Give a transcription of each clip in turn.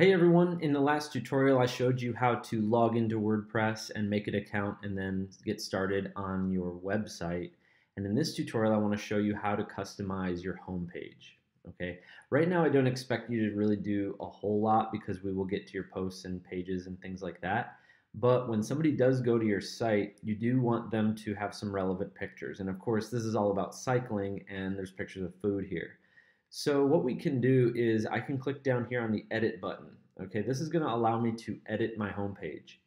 Hey everyone, in the last tutorial I showed you how to log into WordPress and make an account and then get started on your website. And in this tutorial I want to show you how to customize your homepage. Okay, right now I don't expect you to really do a whole lot because we will get to your posts and pages and things like that. But when somebody does go to your site, you do want them to have some relevant pictures. And of course, this is all about cycling and there's pictures of food here. So what we can do is I can click down here on the edit button. Okay, this is going to allow me to edit my home page.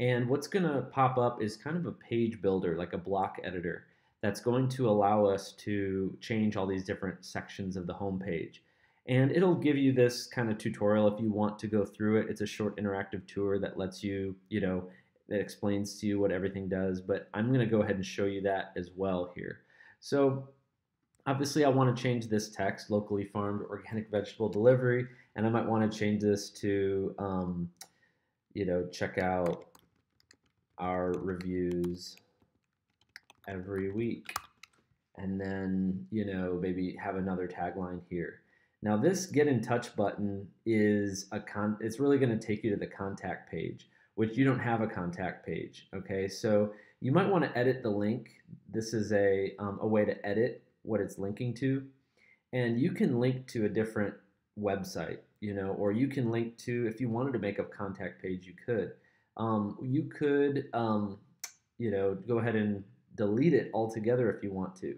And what's going to pop up is kind of a page builder, like a block editor, that's going to allow us to change all these different sections of the home page. And it'll give you this kind of tutorial if you want to go through it. It's a short interactive tour that lets you, you know, that explains to you what everything does. But I'm going to go ahead and show you that as well here. So Obviously, I want to change this text, locally farmed organic vegetable delivery, and I might want to change this to, um, you know, check out our reviews every week. And then, you know, maybe have another tagline here. Now this get in touch button is a con it's really going to take you to the contact page, which you don't have a contact page. Okay, so you might want to edit the link. This is a, um, a way to edit what it's linking to. And you can link to a different website, you know, or you can link to, if you wanted to make a contact page, you could. Um, you could, um, you know, go ahead and delete it altogether if you want to.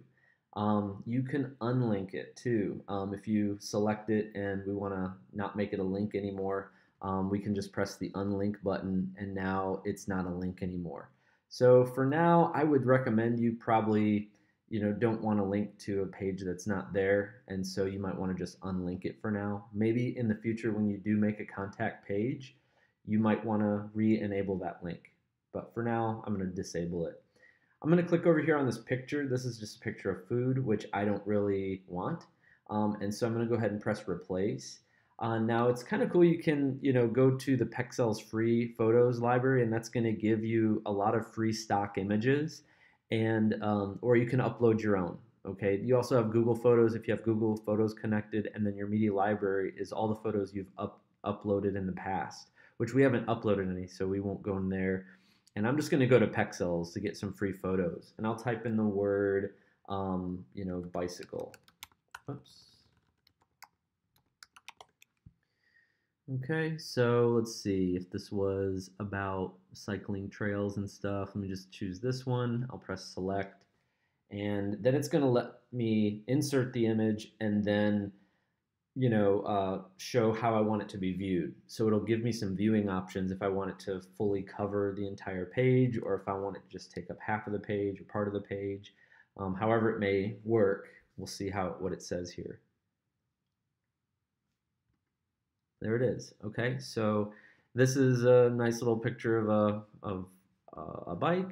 Um, you can unlink it too. Um, if you select it and we want to not make it a link anymore, um, we can just press the unlink button and now it's not a link anymore. So for now, I would recommend you probably you know don't want to link to a page that's not there and so you might want to just unlink it for now. Maybe in the future when you do make a contact page you might want to re-enable that link. But for now I'm going to disable it. I'm going to click over here on this picture. This is just a picture of food which I don't really want. Um, and so I'm going to go ahead and press replace. Uh, now it's kind of cool you can you know go to the Pexels free photos library and that's going to give you a lot of free stock images and um, or you can upload your own. Okay. You also have Google Photos if you have Google Photos connected, and then your media library is all the photos you've up, uploaded in the past, which we haven't uploaded any, so we won't go in there. And I'm just going to go to Pexels to get some free photos, and I'll type in the word, um, you know, bicycle. Oops. Okay, so let's see if this was about cycling trails and stuff. Let me just choose this one. I'll press select. And then it's going to let me insert the image and then, you know, uh, show how I want it to be viewed. So it'll give me some viewing options if I want it to fully cover the entire page or if I want it to just take up half of the page or part of the page. Um, however it may work, we'll see how what it says here. There it is. Okay, so this is a nice little picture of a, of uh, a bike.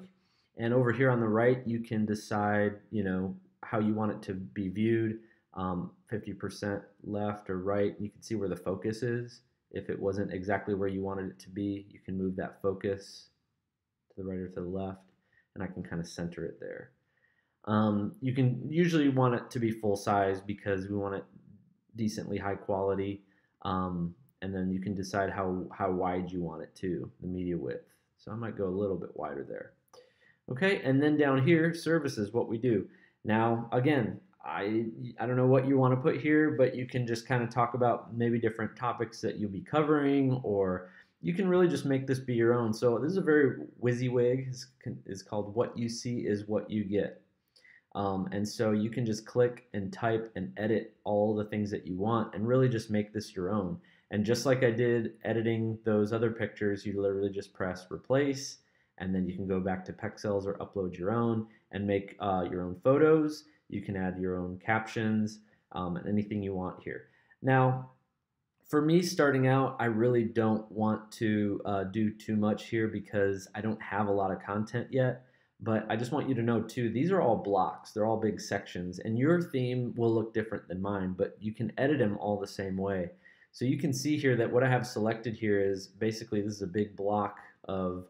And over here on the right, you can decide, you know, how you want it to be viewed. 50% um, left or right. You can see where the focus is. If it wasn't exactly where you wanted it to be, you can move that focus to the right or to the left, and I can kind of center it there. Um, you can usually want it to be full size because we want it decently high quality. Um, and then you can decide how, how wide you want it to, the media width. So I might go a little bit wider there. Okay, and then down here, services, what we do. Now, again, I, I don't know what you want to put here, but you can just kind of talk about maybe different topics that you'll be covering, or you can really just make this be your own. So this is a very WYSIWYG. It's, it's called What You See is What You Get. Um, and so you can just click and type and edit all the things that you want and really just make this your own. And just like I did editing those other pictures, you literally just press replace and then you can go back to Pexels or upload your own and make uh, your own photos. You can add your own captions um, and anything you want here. Now, for me starting out, I really don't want to uh, do too much here because I don't have a lot of content yet. But I just want you to know too, these are all blocks. They're all big sections. And your theme will look different than mine, but you can edit them all the same way. So you can see here that what I have selected here is basically this is a big block of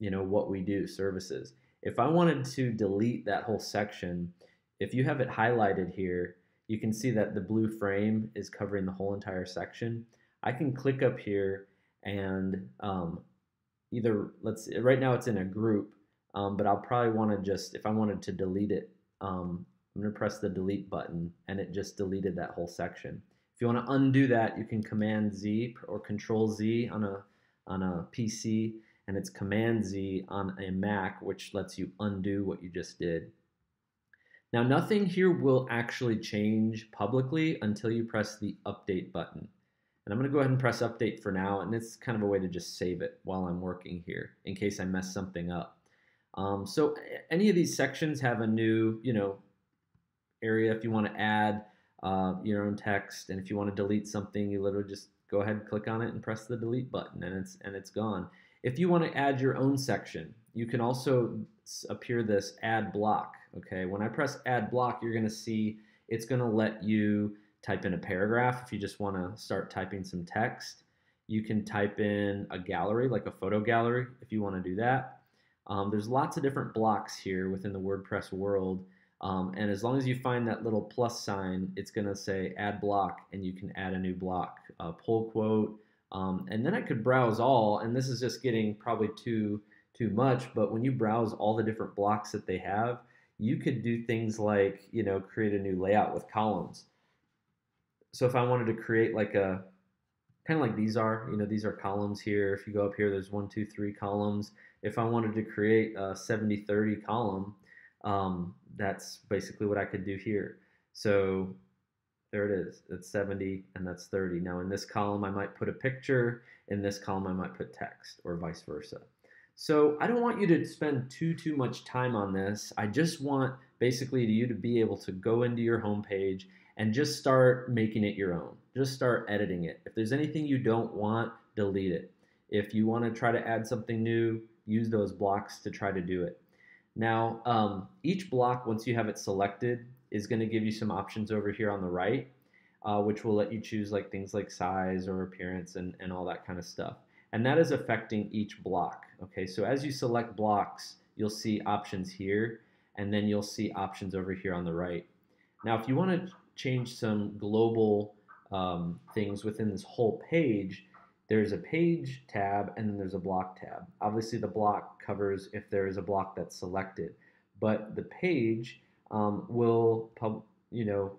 you know what we do, services. If I wanted to delete that whole section, if you have it highlighted here, you can see that the blue frame is covering the whole entire section. I can click up here and um, either let's right now it's in a group, um, but I'll probably want to just if I wanted to delete it, um, I'm going to press the delete button and it just deleted that whole section. If you want to undo that, you can Command Z or Control Z on a on a PC, and it's Command Z on a Mac, which lets you undo what you just did. Now, nothing here will actually change publicly until you press the update button. And I'm going to go ahead and press update for now, and it's kind of a way to just save it while I'm working here in case I mess something up. Um, so any of these sections have a new, you know, area if you want to add uh, your own text, and if you want to delete something, you literally just go ahead and click on it and press the delete button, and it's and it's gone. If you want to add your own section, you can also appear this add block. Okay, when I press add block, you're going to see it's going to let you type in a paragraph if you just want to start typing some text. You can type in a gallery, like a photo gallery, if you want to do that. Um, there's lots of different blocks here within the WordPress world. Um, and as long as you find that little plus sign, it's going to say add block, and you can add a new block, pull quote. Um, and then I could browse all, and this is just getting probably too too much. But when you browse all the different blocks that they have, you could do things like you know create a new layout with columns. So if I wanted to create like a kind of like these are, you know, these are columns here. If you go up here, there's one, two, three columns. If I wanted to create a 70-30 column, um, that's basically what I could do here. So there it is. It's 70 and that's 30. Now in this column, I might put a picture. In this column, I might put text or vice versa. So I don't want you to spend too, too much time on this. I just want basically you to be able to go into your homepage and just start making it your own. Just start editing it. If there's anything you don't want, delete it. If you want to try to add something new, use those blocks to try to do it. Now, um, each block, once you have it selected, is going to give you some options over here on the right, uh, which will let you choose like things like size or appearance and, and all that kind of stuff. And that is affecting each block. Okay, so as you select blocks, you'll see options here, and then you'll see options over here on the right. Now, if you want to change some global um, things within this whole page, there's a page tab and then there's a block tab. Obviously the block covers if there is a block that's selected, but the page um, will, pub, you know,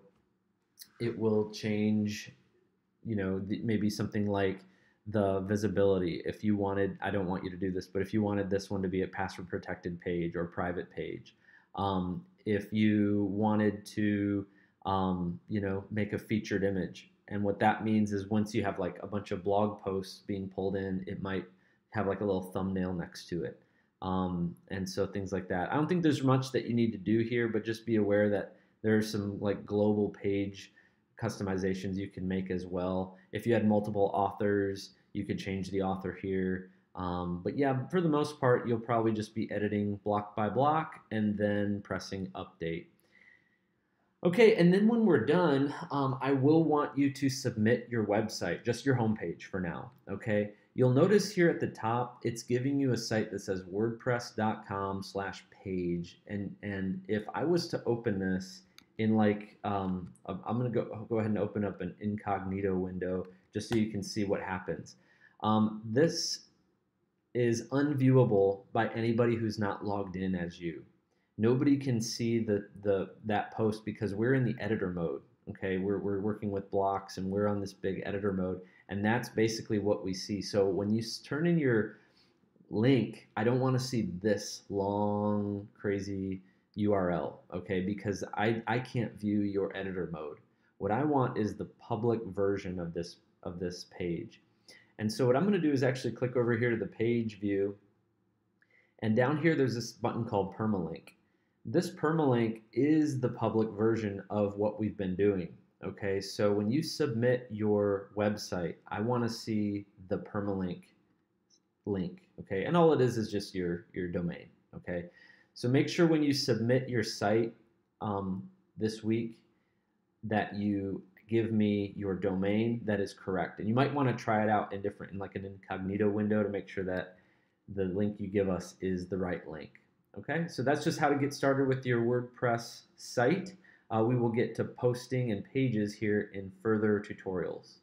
it will change, you know, maybe something like the visibility. If you wanted, I don't want you to do this, but if you wanted this one to be a password protected page or private page, um, if you wanted to, um, you know, make a featured image, and what that means is once you have like a bunch of blog posts being pulled in, it might have like a little thumbnail next to it. Um, and so things like that. I don't think there's much that you need to do here, but just be aware that there's some like global page customizations you can make as well. If you had multiple authors, you could change the author here. Um, but yeah, for the most part, you'll probably just be editing block by block and then pressing update. Okay, and then when we're done, um, I will want you to submit your website, just your homepage for now, okay? You'll notice here at the top, it's giving you a site that says wordpress.com slash page. And, and if I was to open this in like, um, I'm gonna go, go ahead and open up an incognito window just so you can see what happens. Um, this is unviewable by anybody who's not logged in as you nobody can see the, the that post because we're in the editor mode. Okay, we're, we're working with blocks and we're on this big editor mode, and that's basically what we see. So when you turn in your link, I don't want to see this long, crazy URL, okay, because I, I can't view your editor mode. What I want is the public version of this of this page. And so what I'm going to do is actually click over here to the page view. And down here, there's this button called permalink this permalink is the public version of what we've been doing. Okay, so when you submit your website, I want to see the permalink link. Okay, and all it is is just your your domain. Okay, so make sure when you submit your site um, this week that you give me your domain that is correct. And you might want to try it out in different in like an incognito window to make sure that the link you give us is the right link. Okay, so that's just how to get started with your WordPress site. Uh, we will get to posting and pages here in further tutorials.